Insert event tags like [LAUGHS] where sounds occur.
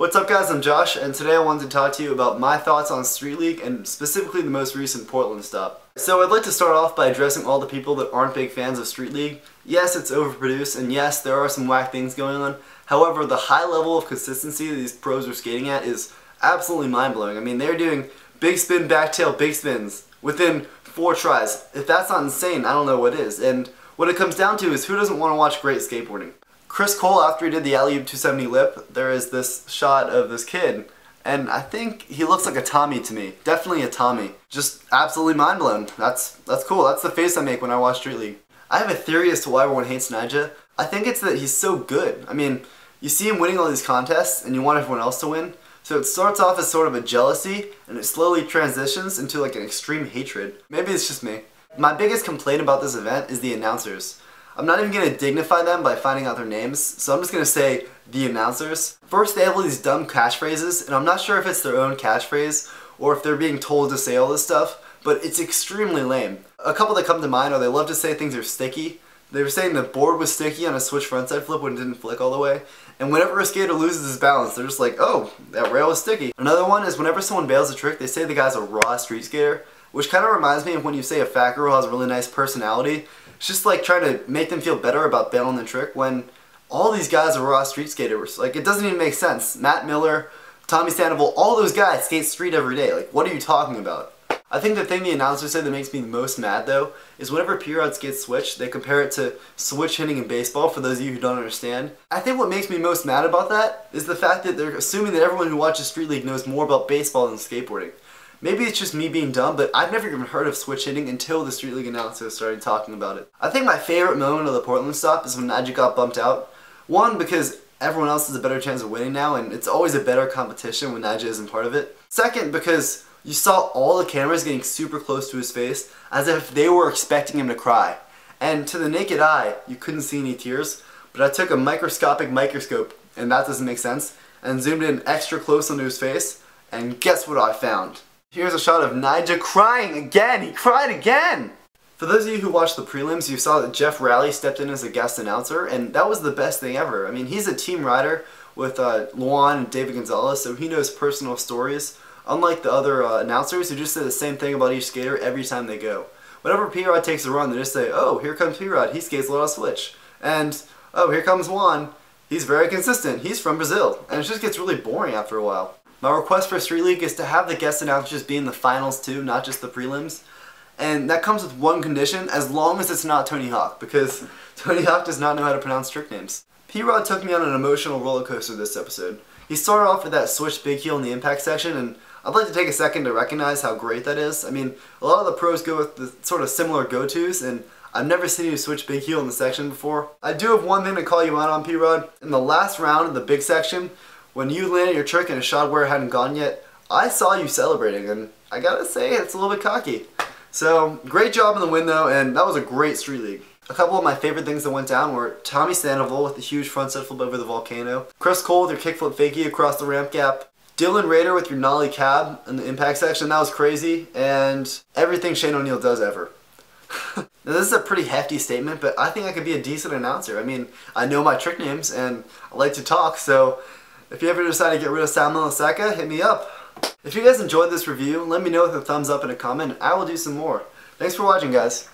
What's up guys, I'm Josh, and today I wanted to talk to you about my thoughts on Street League, and specifically the most recent Portland stop. So I'd like to start off by addressing all the people that aren't big fans of Street League. Yes, it's overproduced, and yes, there are some whack things going on. However, the high level of consistency that these pros are skating at is absolutely mind-blowing. I mean, they're doing big spin, back tail, big spins within four tries. If that's not insane, I don't know what is. And what it comes down to is who doesn't want to watch great skateboarding? Chris Cole, after he did the alley-oop 270 lip, there is this shot of this kid, and I think he looks like a Tommy to me. Definitely a Tommy. Just absolutely mind blown. That's that's cool. That's the face I make when I watch Street League. I have a theory as to why everyone hates Nyjah. I think it's that he's so good. I mean, you see him winning all these contests, and you want everyone else to win. So it starts off as sort of a jealousy, and it slowly transitions into like an extreme hatred. Maybe it's just me. My biggest complaint about this event is the announcers. I'm not even to dignify them by finding out their names, so I'm just to say the announcers. First, they have all these dumb catchphrases, and I'm not sure if it's their own catchphrase or if they're being told to say all this stuff, but it's extremely lame. A couple that come to mind are they love to say things are sticky. They were saying the board was sticky on a switch frontside flip when it didn't flick all the way. And whenever a skater loses his balance, they're just like, oh, that rail is sticky. Another one is whenever someone bails a trick, they say the guy's a raw street skater, which kind of reminds me of when you say a fat girl has a really nice personality. It's just like trying to make them feel better about bailing the trick when all these guys are raw street skaters. Like, it doesn't even make sense. Matt Miller, Tommy Sandoval, all those guys skate street every day. Like, what are you talking about? I think the thing the announcer said that makes me most mad though is whenever P-Rod skates switch, they compare it to switch hitting in baseball for those of you who don't understand. I think what makes me most mad about that is the fact that they're assuming that everyone who watches Street League knows more about baseball than skateboarding. Maybe it's just me being dumb, but I've never even heard of switch hitting until the Street League announcers started talking about it. I think my favorite moment of the Portland stop is when Nyjah got bumped out. One, because everyone else has a better chance of winning now, and it's always a better competition when Nyjah isn't part of it. Second, because you saw all the cameras getting super close to his face, as if they were expecting him to cry. And to the naked eye, you couldn't see any tears, but I took a microscopic microscope, and that doesn't make sense, and zoomed in extra close onto his face, and guess what I found? Here's a shot of Nyjah crying again. He cried again. For those of you who watched the prelims, you saw that Geoff Rowley stepped in as a guest announcer, and that was the best thing ever. I mean, he's a team rider with uh, Luan and David Gonzalez, so he knows personal stories, unlike the other uh, announcers who just say the same thing about each skater every time they go. Whenever P-Rod takes a run, they just say, oh, here comes P-Rod, he skates a lot of switch. And, oh, here comes Luan, he's very consistent, he's from Brazil. And it just gets really boring after a while. My request for Street League is to have the guest announcers be in the finals too, not just the prelims. And that comes with one condition, as long as it's not Tony Hawk, because [LAUGHS] Tony Hawk does not know how to pronounce trick names. P-Rod took me on an emotional roller coaster this episode. He started off with that switch big heel in the impact section, and I'd like to take a second to recognize how great that is. I mean, a lot of the pros go with the sort of similar go-tos, and I've never seen you switch big heel in the section before. I do have one thing to call you out on, P-Rod. In the last round of the big section, when you landed your trick and a shot where it hadn't gone yet, I saw you celebrating, and I gotta say, it's a little bit cocky. So, great job in the win though, and that was a great street league. A couple of my favorite things that went down were Tommy Sandoval with the huge frontside flip over the volcano, Chris Cole with your kickflip fakie across the ramp gap, Dylan Rieder with your nollie cab in the impact section, that was crazy, and everything Shane O'Neill does ever. [LAUGHS] now this is a pretty hefty statement, but I think I could be a decent announcer. I mean, I know my trick names, and I like to talk, so if you ever decide to get rid of Sal Masekela, hit me up. If you guys enjoyed this review, let me know with a thumbs up and a comment. I will do some more. Thanks for watching, guys.